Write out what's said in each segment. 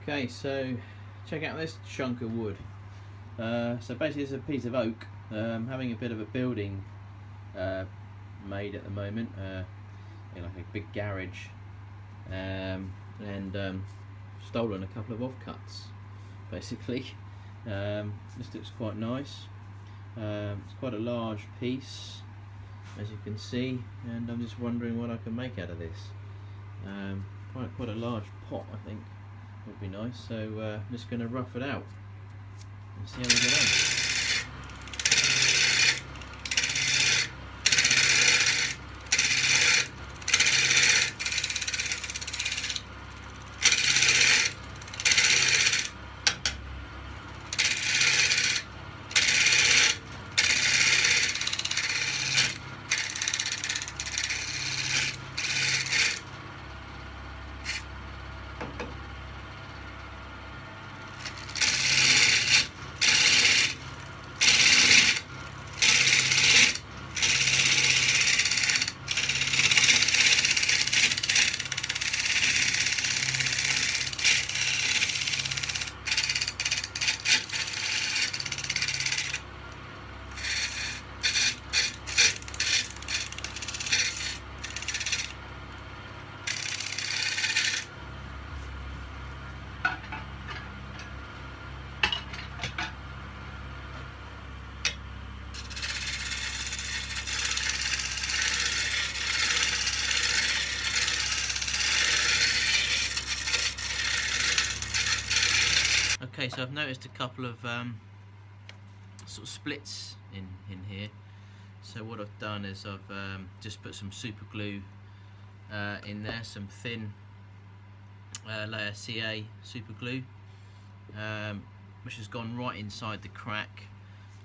Okay, so check out this chunk of wood. Uh, so basically, it's a piece of oak. Um, having a bit of a building uh, made at the moment, uh, in like a big garage, um, and um, stolen a couple of offcuts. Basically, um, this looks quite nice. Um, it's quite a large piece, as you can see, and I'm just wondering what I can make out of this. Um, quite quite a large pot, I think would be nice. So uh, I'm just going to rough it out and see how we get on. Okay, so I've noticed a couple of um, sort of splits in, in here. So what I've done is I've um, just put some super glue uh, in there, some thin uh, layer CA super glue, um, which has gone right inside the crack,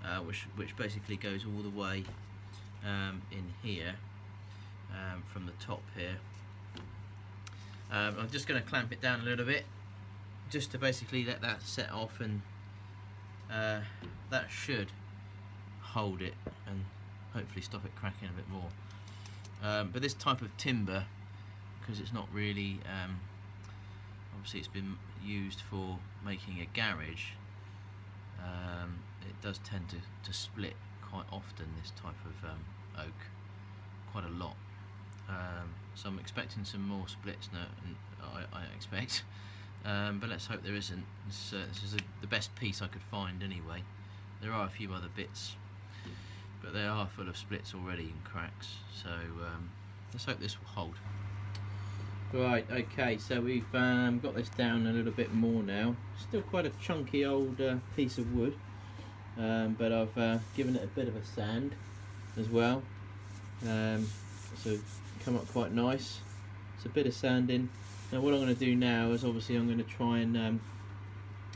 uh, which, which basically goes all the way um, in here, um, from the top here. Um, I'm just going to clamp it down a little bit just to basically let that set off and uh, that should hold it and hopefully stop it cracking a bit more. Um, but this type of timber, because it's not really, um, obviously it's been used for making a garage, um, it does tend to, to split quite often, this type of um, oak, quite a lot. Um, so I'm expecting some more splits now, I, I expect. Um, but let's hope there isn't. This, uh, this is a, the best piece I could find anyway. There are a few other bits, but they are full of splits already and cracks. So um, let's hope this will hold. Right, okay, so we've um, got this down a little bit more now. Still quite a chunky old uh, piece of wood, um, but I've uh, given it a bit of a sand as well. Um, so come up quite nice. It's a bit of sanding. Now what I'm going to do now is obviously I'm going to try and um,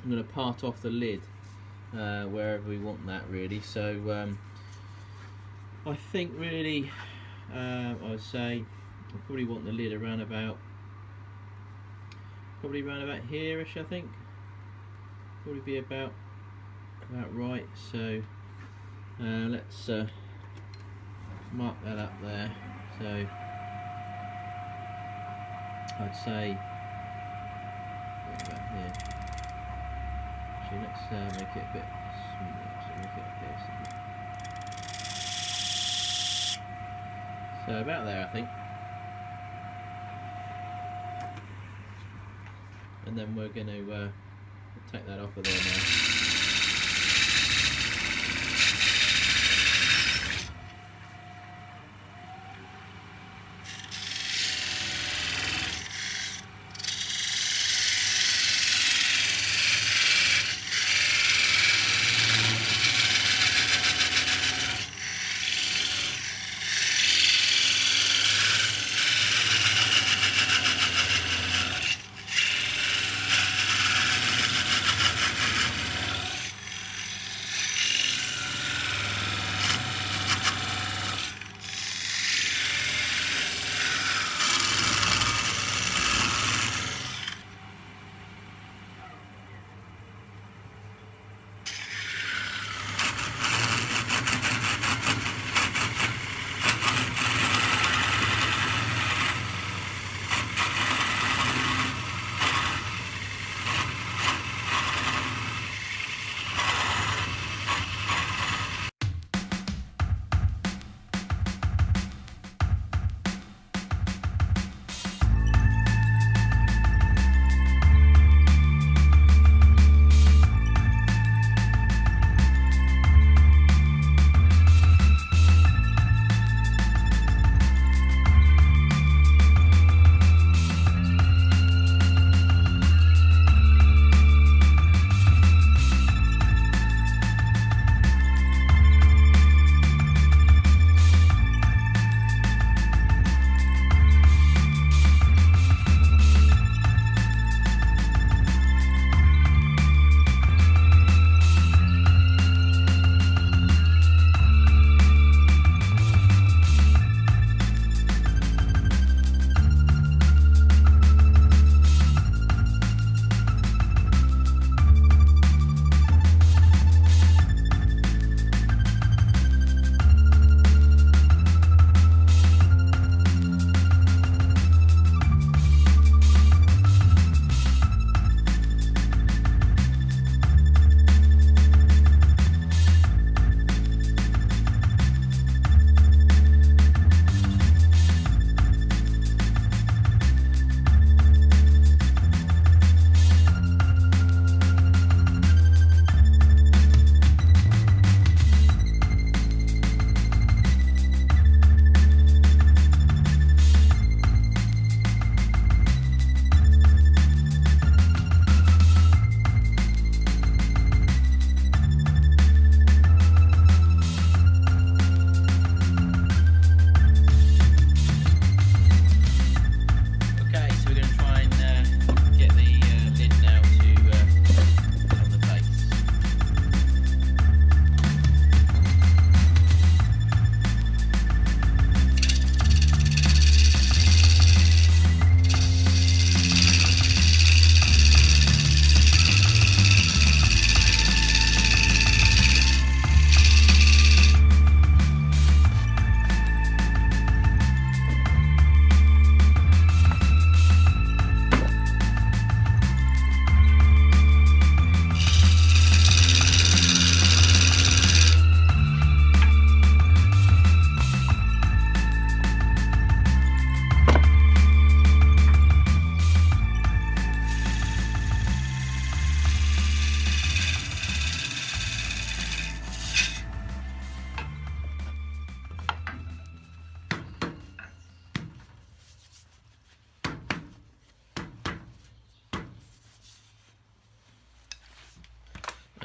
I'm going to part off the lid uh, wherever we want that really. So um, I think really uh, I'd say I probably want the lid around about probably around about here-ish I think. Probably be about about right. So uh, let's uh, mark that up there. So I'd say about here. Actually, let's uh, make it a bit smaller. So make it like this. So about there, I think. And then we're going to uh, take that off of there now.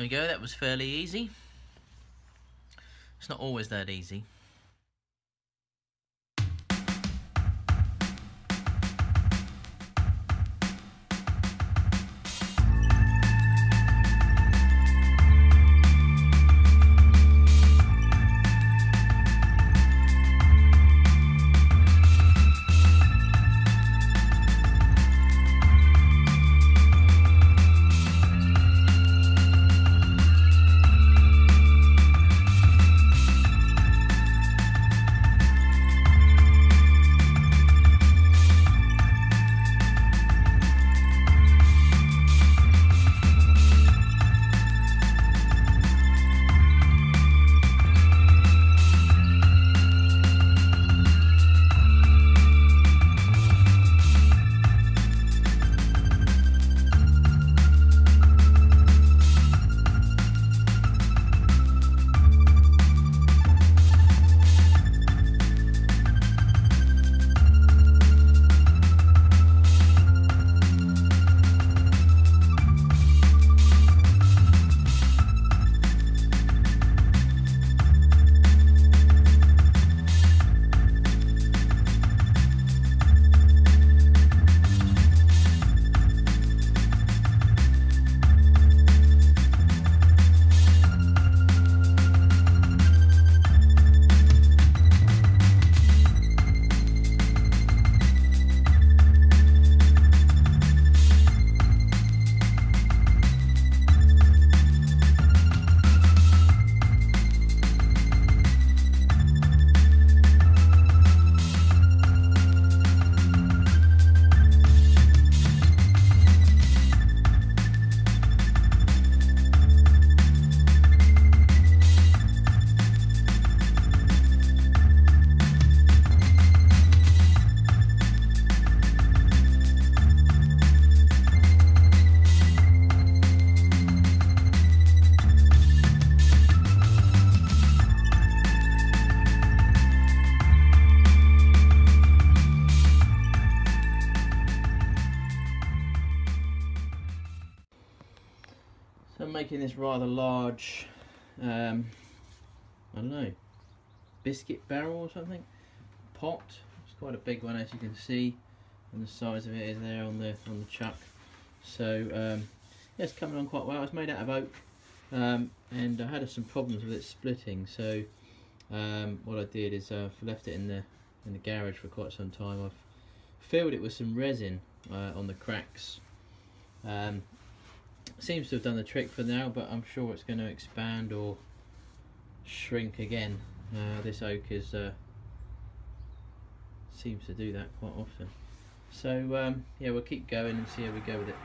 Go, that was fairly easy. It's not always that easy. I'm making this rather large, um, I don't know, biscuit barrel or something, pot. It's quite a big one as you can see, and the size of it is there on the on the chuck. So um, yeah, it's coming on quite well. It's made out of oak, um, and I had some problems with it splitting. So um, what I did is I've left it in the in the garage for quite some time. I've filled it with some resin uh, on the cracks. Um, seems to have done the trick for now but I'm sure it's going to expand or shrink again. Uh, this oak is uh, seems to do that quite often. So um, yeah we'll keep going and see how we go with it